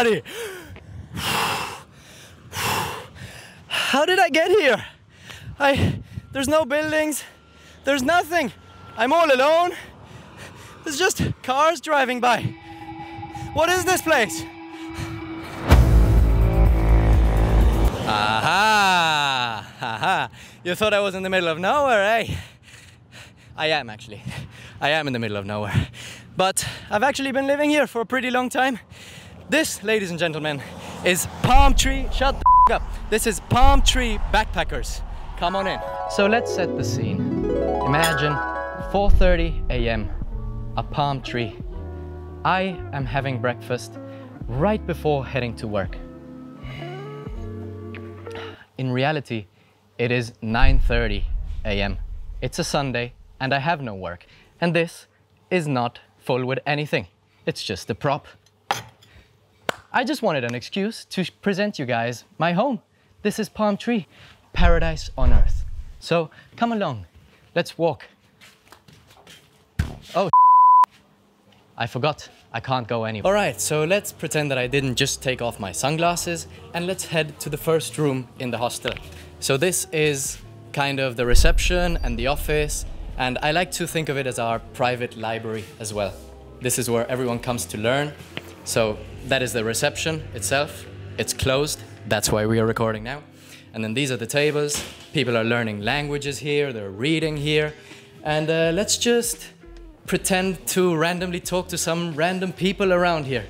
everybody! How did I get here? I. There's no buildings, there's nothing. I'm all alone. There's just cars driving by. What is this place? Aha! Aha! You thought I was in the middle of nowhere, eh? I am actually. I am in the middle of nowhere. But I've actually been living here for a pretty long time. This, ladies and gentlemen, is Palm Tree. Shut up. This is Palm Tree Backpackers. Come on in. So let's set the scene. Imagine 4:30 a.m. A palm tree. I am having breakfast right before heading to work. In reality, it is 9:30 a.m. It's a Sunday and I have no work. And this is not full with anything. It's just a prop. I just wanted an excuse to present you guys my home. This is Palm Tree, paradise on earth. So come along, let's walk. Oh, I forgot. I can't go anywhere. All right, so let's pretend that I didn't just take off my sunglasses and let's head to the first room in the hostel. So this is kind of the reception and the office, and I like to think of it as our private library as well. This is where everyone comes to learn. So that is the reception itself. It's closed. That's why we are recording now. And then these are the tables. People are learning languages here. They're reading here. And uh, let's just pretend to randomly talk to some random people around here.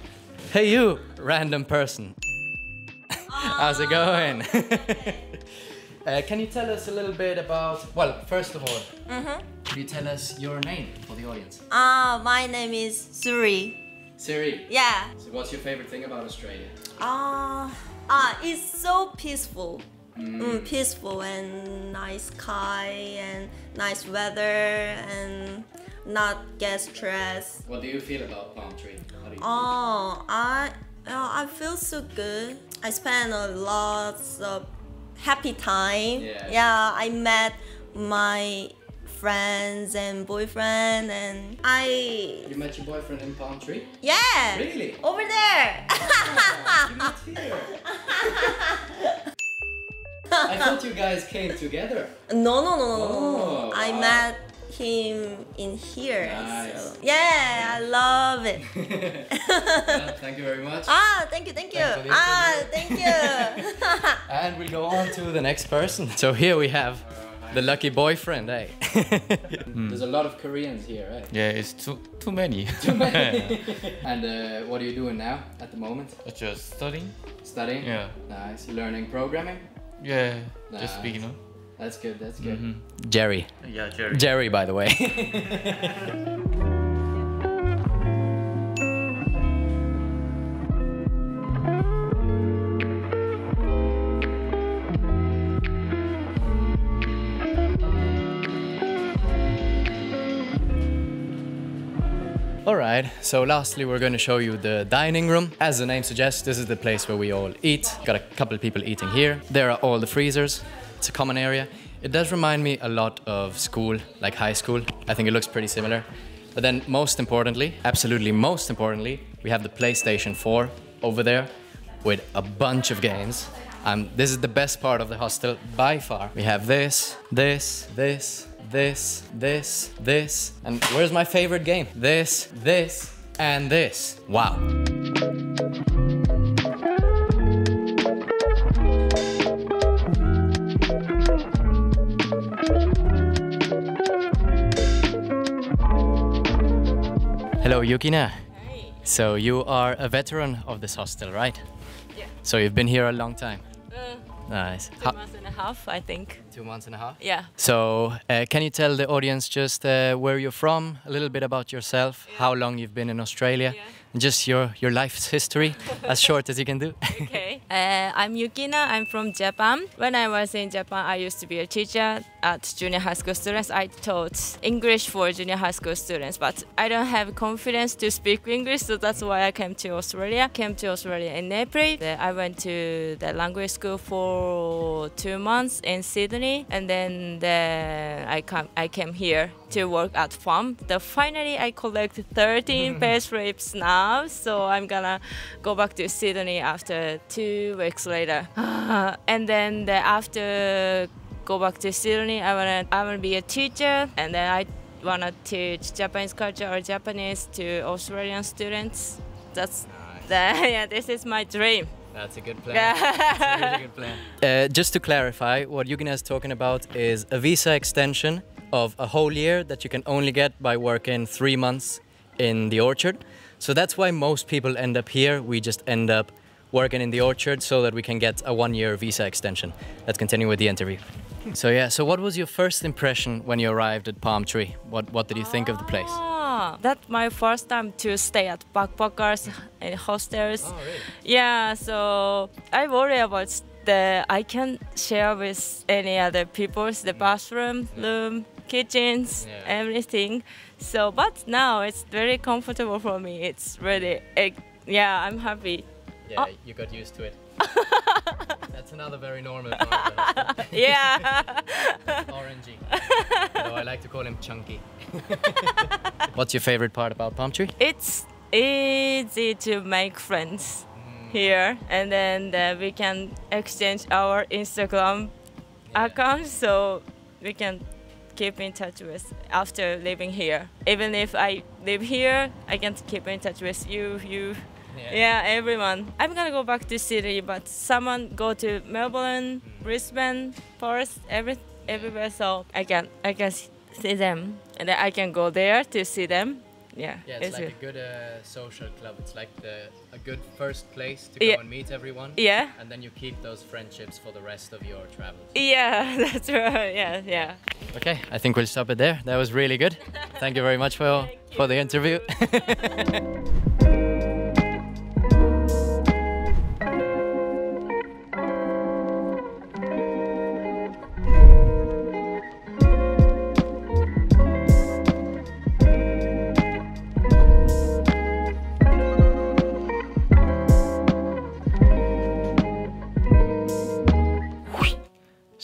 Hey, you, random person. How's it going? uh, can you tell us a little bit about, well, first of all, Mm-hmm. can you tell us your name for the audience? Uh, my name is Suri. Siri. Yeah. So what's your favorite thing about Australia? Uh, uh, it's so peaceful. Mm, peaceful and nice sky and nice weather and not get stressed. What do you feel about Palm Tree? How do you Oh, I uh, I feel so good. I spent a lot of happy time. Yeah. Yeah, I met my friends and boyfriend and I You met your boyfriend in Palm Tree? yeah Really? over there. you met here. I thought you guys came together. No, no, no, no, no, Oh, no. I wow. met him in here. Nice. So, yeah, I love it. Well, thank you very much. ah, thank you, thank you. Thanks Ah, thank you. And we'll go on to the next person. So here we have the lucky boyfriend, eh? There's a lot of Koreans here, eh? Yeah, it's too too many. too many. And uh, what are you doing now at the moment? Just studying. Studying? Yeah. Nice. Learning programming? Yeah, Nice. just beginner. That's good, that's good. Mm-hmm. Jerry. Yeah, Jerry. Jerry, by the way. All right, so lastly, we're going to show you the dining room. As the name suggests, this is the place where we all eat. Got a couple of people eating here. There are all the freezers. It's a common area. It does remind me a lot of school, like high school. I think it looks pretty similar. But then, most importantly, absolutely most importantly, we have the PlayStation 4 over there with a bunch of games. Um, this is the best part of the hostel by far. We have this, this, this, this, this, this, and where's my favorite game? This, this, and this. Wow. Hello, Yukina. So you are a veteran of this hostel, right? Yeah. So you've been here a long time. Uh, Nice. two How- months and a half, I think. two months and a half. Yeah. So uh, can you tell the audience just uh, where you're from, a little bit about yourself, Yeah. how long you've been in Australia, Yeah. Just your your life's history, as short as you can do. Okay. uh, I'm Yukina. I'm from Japan. When I was in Japan, I used to be a teacher at junior high school students. I taught English for junior high school students, but I don't have confidence to speak English, so that's why I came to Australia. Came to Australia in April. Uh, I went to the language school for two months in Sydney, and then the, I come I came here to work at farm. The finally I collected 13 pay slips now. Now, so I'm gonna go back to Sydney after two weeks later. and then the, after go back to Sydney, I wanna I wanna be a teacher, and then I wanna teach Japanese culture or Japanese to Australian students. That's the, yeah, this is my dream. That's a good plan. That's a really good plan. Uh, just to clarify, what Yukina is talking about is a visa extension of a whole year that you can only get by working three months in the orchard. So that's why most people end up here. We just end up working in the orchard so that we can get a one year visa extension. Let's continue with the interview. So yeah, so what was your first impression when you arrived at Palm Tree? What what did you think of the place? Ah, that's my first time to stay at backpackers and hostels. Oh, really? Yeah, so I worry about the I can share with any other people's the bathroom, room, kitchens, Yeah. everything. So, but now it's very comfortable for me. It's really, eh, yeah, I'm happy. Yeah, Oh. you got used to it. That's another very normal part of the hostel. Yeah. Orangey. Though I like to call him Chunky. What's your favorite part about Palm Tree? it's easy to make friends here, and then uh, we can exchange our Instagram accounts, so we can keep in touch with after living here. Even if I live here, I can keep in touch with you, you, yeah, everyone. I'm gonna go back to city, but someone go to Melbourne, mm. Brisbane, Perth, every everywhere, so I can I can see them, and then I can go there to see them. Yeah, Yeah, it's, like good. a good uh, social club. It's like the, a good first place to go Yeah. and meet everyone. Yeah. And then you keep those friendships for the rest of your travels. Yeah, that's right. Yeah, yeah. Okay, I think we'll stop it there. That was really good. Thank you very much for, for the interview.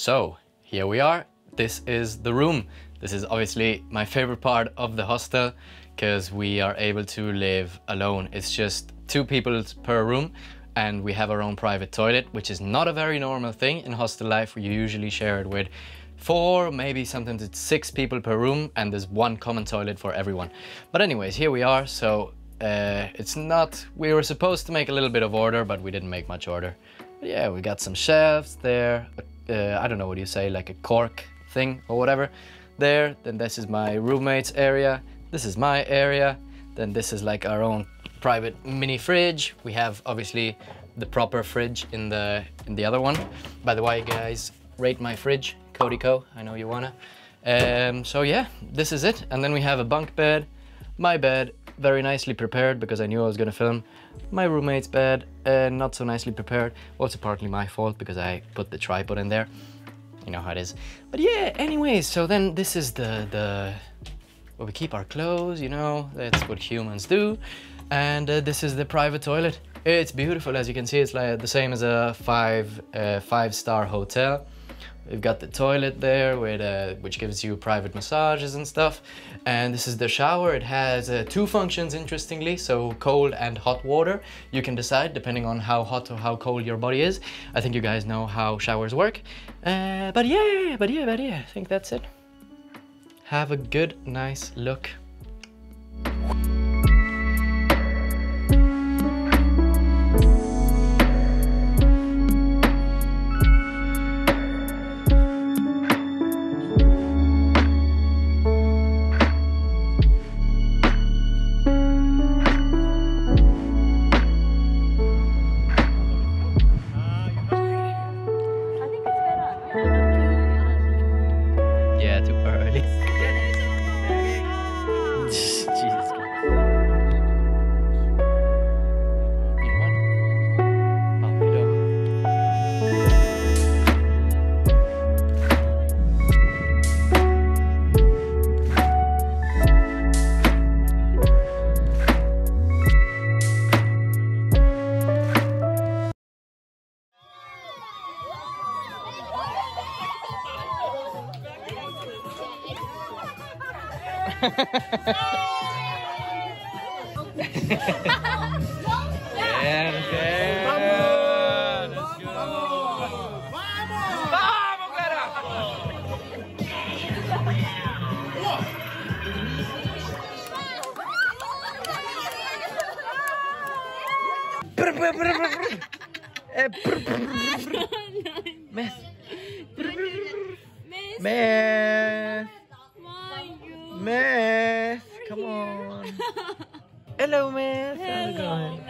So, here we are. This is the room. This is obviously my favorite part of the hostel because we are able to live alone. It's just two people per room and we have our own private toilet, which is not a very normal thing in hostel life. We usually share it with four, maybe sometimes it's six people per room and there's one common toilet for everyone. But anyways, here we are. So uh, it's not, we were supposed to make a little bit of order, but we didn't make much order. But yeah, we got some shelves there. Uh, I don't know what you say, like a cork thing or whatever. There, then this is my roommate's area. This is my area. Then this is like our own private mini fridge. We have obviously the proper fridge in the in the other one. By the way, guys, rate my fridge, Cody Ko. I know you wanna. Um, so yeah, this is it. And then we have a bunk bed, my bed, very nicely prepared because I knew I was gonna film. My roommate's bed, uh, not so nicely prepared. Also partly my fault because I put the tripod in there. You know how it is. But yeah, anyways, so then this is the the where we keep our clothes. You know, that's what humans do. And uh, this is the private toilet. It's beautiful, as you can see. It's like the same as a five uh, five star hotel. We've got the toilet there, with, uh, which gives you private massages and stuff. And this is the shower. It has uh, two functions, interestingly, so cold and hot water. You can decide depending on how hot or how cold your body is. I think you guys know how showers work. Uh, but yeah, but yeah, but yeah, I think that's it. Have a good, nice look. yeah, yeah. Vamos! Vamos! Vamos! É. Hello, man. Hello. How's it going?